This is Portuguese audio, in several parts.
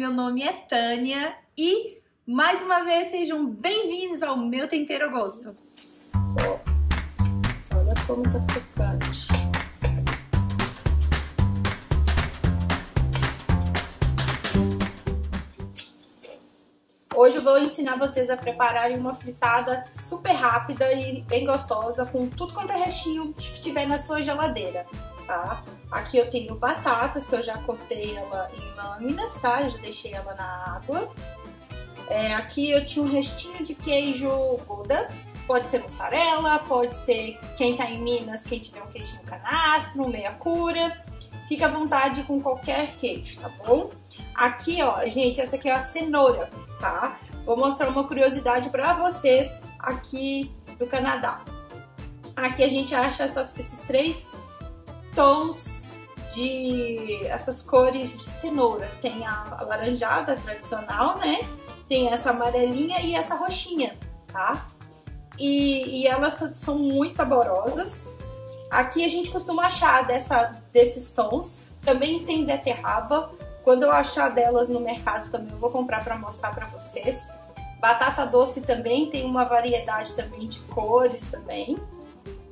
Meu nome é Tânia e mais uma vez sejam bem-vindos ao meu tempero gosto. Olha como tá crocante. Hoje eu vou ensinar vocês a prepararem uma fritada super rápida e bem gostosa com tudo quanto é restinho que tiver na sua geladeira, Aqui eu tenho batatas que eu já cortei ela em lâminas, tá? Eu já deixei ela na água. É, aqui eu tinha um restinho de queijo Gouda, pode ser mussarela, pode ser quem tá em Minas, quem tiver um queijinho canastro, meia cura. Fica à vontade com qualquer queijo, tá bom? Aqui, ó, gente, essa aqui é a cenoura tá? Vou mostrar uma curiosidade para vocês aqui do Canadá. Aqui a gente acha essas, esses três tons de essas cores de cenoura. Tem a alaranjada tradicional, né? Tem essa amarelinha e essa roxinha, tá? E, e elas são muito saborosas. Aqui a gente costuma achar dessa, desses tons. Também tem beterraba, quando eu achar delas no mercado também, eu vou comprar para mostrar para vocês. Batata doce também tem uma variedade também de cores também.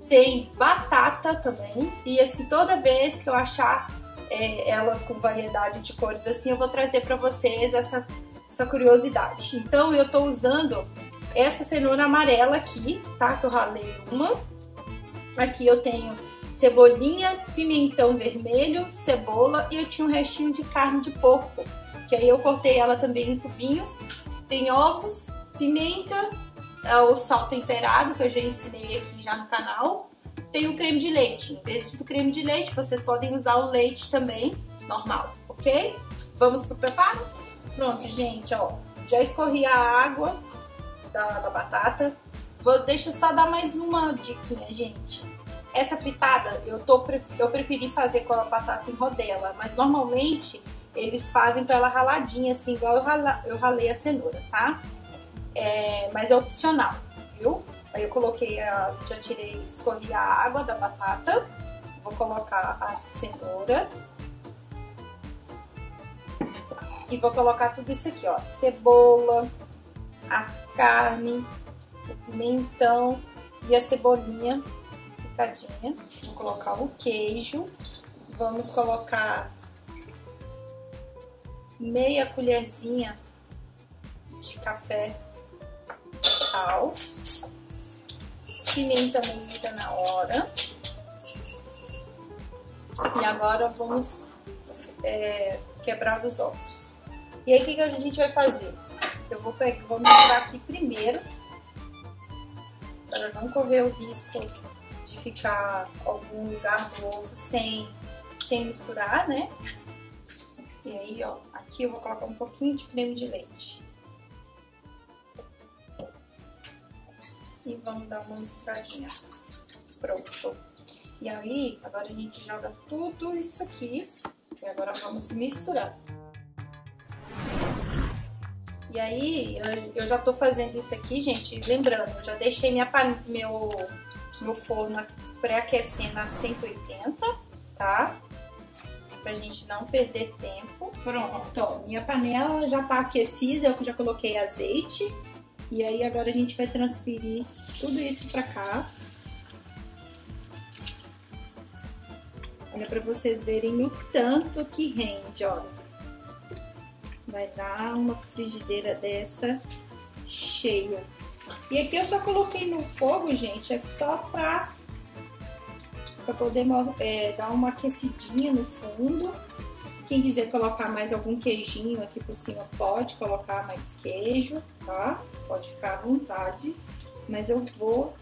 Tem batata também. E assim, toda vez que eu achar é, elas com variedade de cores assim, eu vou trazer para vocês essa, essa curiosidade. Então eu tô usando essa cenoura amarela aqui, tá? Que eu ralei uma. Aqui eu tenho cebolinha, pimentão vermelho, cebola e eu tinha um restinho de carne de porco, que aí eu cortei ela também em cubinhos. Tem ovos, pimenta, o sal temperado, que eu já ensinei aqui já no canal. Tem o creme de leite. Em vez do creme de leite, vocês podem usar o leite também, normal, ok? Vamos pro preparo? Pronto, gente, ó. Já escorri a água da, da batata. Vou, deixa eu só dar mais uma diquinha, gente essa fritada eu, tô, eu preferi fazer com a batata em rodela, mas normalmente eles fazem com ela raladinha, assim, igual eu, rala, eu ralei a cenoura, tá? É, mas é opcional, viu? Aí eu coloquei, a, já tirei, escolhi a água da batata, vou colocar a cenoura. E vou colocar tudo isso aqui, ó, cebola, a carne, o pimentão e a cebolinha picadinha. Vou colocar o queijo. Vamos colocar meia colherzinha de café sal. Pimenta moída na hora. E agora vamos é, quebrar os ovos. E aí, o que, que a gente vai fazer? Eu vou, pegar, vou misturar aqui primeiro, para não correr o risco de ficar algum lugar do ovo sem, sem misturar, né? E aí, ó, aqui eu vou colocar um pouquinho de creme de leite. E vamos dar uma misturadinha. Pronto. E aí, agora a gente joga tudo isso aqui. E agora vamos misturar. E aí, eu, já tô fazendo isso aqui, gente. Lembrando, eu já deixei minha, meu meu forno pré-aquecendo a 180, tá? Pra gente não perder tempo. Pronto, minha panela já tá aquecida, eu já coloquei azeite. E aí agora a gente vai transferir tudo isso pra cá. Olha pra vocês verem o tanto que rende, ó. Vai dar uma frigideira dessa cheia. E aqui eu só coloquei no fogo, gente, é só pra, pra poder é, dar uma aquecidinha no fundo. Quem quiser colocar mais algum queijinho aqui por cima, pode colocar mais queijo, tá? Pode ficar à vontade. Mas eu vou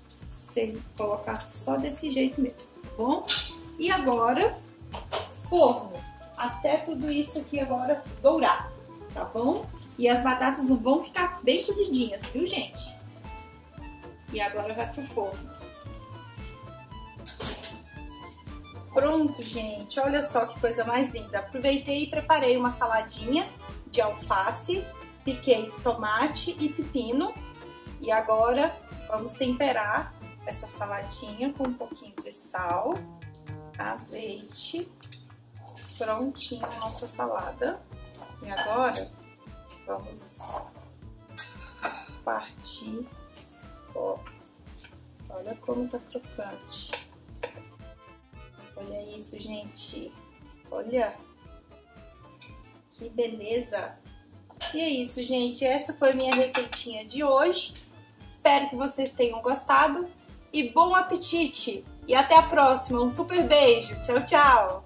colocar só desse jeito mesmo, tá bom? E agora, forno. Até tudo isso aqui agora dourar, tá bom? E as batatas vão ficar bem cozidinhas, viu, gente? E agora vai pro forno. Pronto, gente. Olha só que coisa mais linda. Aproveitei e preparei uma saladinha de alface, piquei tomate e pepino. E agora vamos temperar essa saladinha com um pouquinho de sal, azeite. Prontinho a nossa salada. E agora, vamos partir. Ó, olha como tá crocante. Olha isso, gente. Olha. Que beleza. E é isso, gente. Essa foi minha receitinha de hoje. Espero que vocês tenham gostado. E bom apetite! E até a próxima. Um super beijo. Tchau, tchau!